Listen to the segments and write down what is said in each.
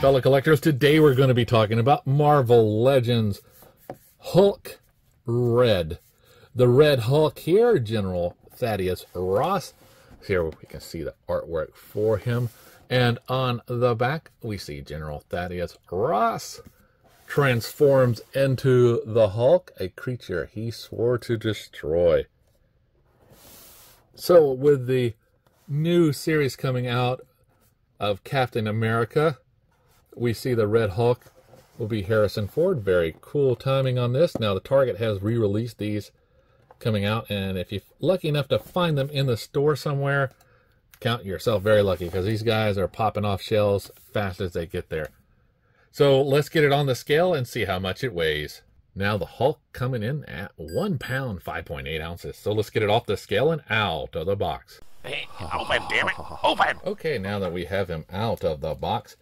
fellow collectors. Today we're going to be talking about Marvel Legends Hulk Red. The Red Hulk here, General Thaddeus Ross. Here we can see the artwork for him. And on the back, we see General Thaddeus Ross transforms into the Hulk, a creature he swore to destroy. So, with the new series coming out of Captain America, we see the Red Hulk will be Harrison Ford. Very cool timing on this. Now, the Target has re released these coming out, and if you're lucky enough to find them in the store somewhere, count yourself very lucky because these guys are popping off shelves fast as they get there. So let's get it on the scale and see how much it weighs. Now the Hulk coming in at one pound, 5.8 ounces. So let's get it off the scale and out of the box. Hey, open, damn it, open! Okay, now that we have him out of the box,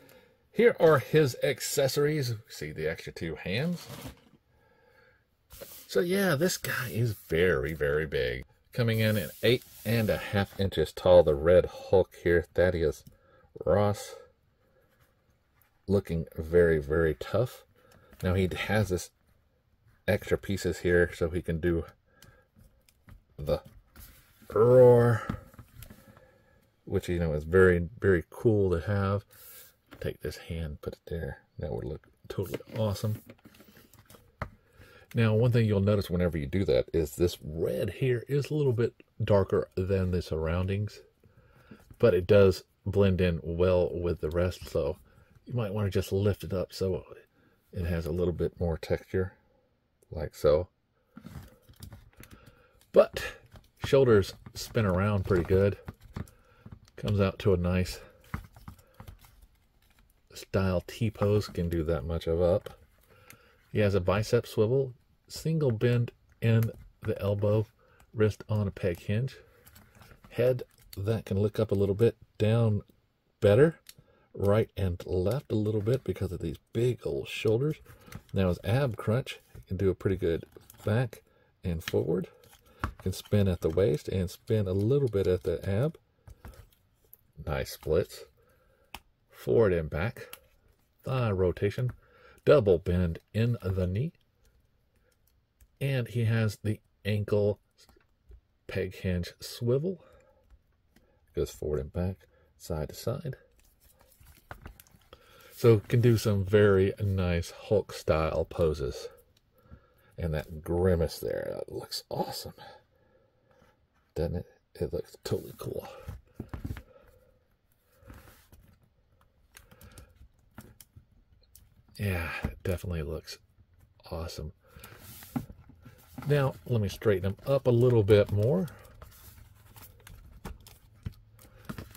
here are his accessories. See the extra two hands. So yeah, this guy is very, very big. Coming in at eight and a half inches tall, the Red Hulk here, Thaddeus Ross. Looking very, very tough. Now he has this extra pieces here so he can do the roar, which you know is very, very cool to have. Take this hand, put it there. That would look totally awesome. Now, one thing you'll notice whenever you do that is this red here is a little bit darker than the surroundings, but it does blend in well with the rest. So you might want to just lift it up so it has a little bit more texture, like so. But shoulders spin around pretty good. Comes out to a nice style T-pose, can do that much of up. He has a bicep swivel, single bend in the elbow, wrist on a peg hinge. Head that can look up a little bit, down better, right and left a little bit because of these big old shoulders. Now his ab crunch, can do a pretty good back and forward. Can spin at the waist and spin a little bit at the ab. Nice splits. Forward and back. Thigh rotation. Double bend in the knee and he has the ankle peg hinge swivel. Goes forward and back, side to side. So can do some very nice Hulk style poses. And that grimace there, that looks awesome. Doesn't it? It looks totally cool. Yeah, it definitely looks awesome. Now, let me straighten them up a little bit more.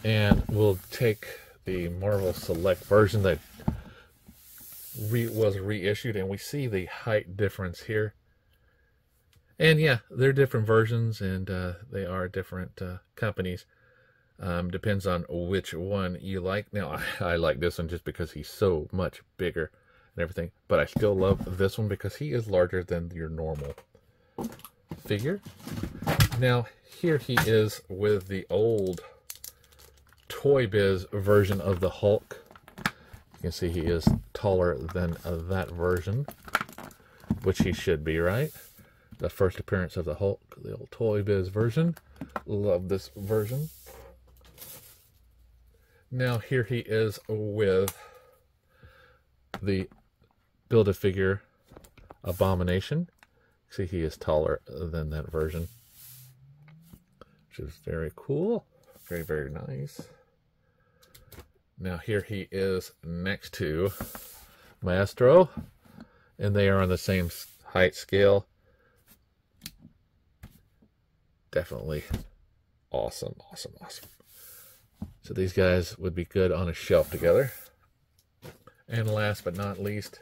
And we'll take the Marvel Select version that re was reissued, and we see the height difference here. And yeah, they're different versions, and uh, they are different uh, companies. Um, depends on which one you like. Now, I, I like this one just because he's so much bigger and everything. But I still love this one because he is larger than your normal figure. Now, here he is with the old Toy Biz version of the Hulk. You can see he is taller than that version, which he should be, right? The first appearance of the Hulk, the old Toy Biz version. Love this version. Now, here he is with the Build-A-Figure Abomination. See, he is taller than that version, which is very cool. Very, very nice. Now here he is next to Maestro, and they are on the same height scale. Definitely awesome, awesome, awesome. So these guys would be good on a shelf together. And last but not least,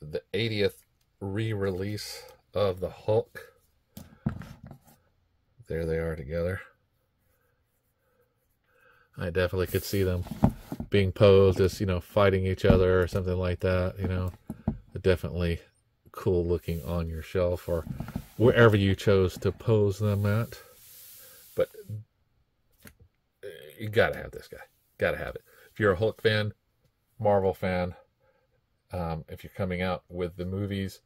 the 80th re-release of the Hulk. There they are together. I definitely could see them being posed as, you know, fighting each other or something like that, you know. Definitely cool looking on your shelf or wherever you chose to pose them at. But you gotta have this guy. Gotta have it. If you're a Hulk fan, Marvel fan, um, if you're coming out with the movies,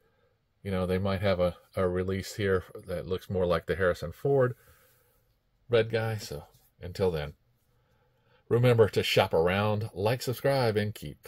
you know, they might have a, a release here that looks more like the Harrison Ford red guy. So until then, remember to shop around, like, subscribe, and keep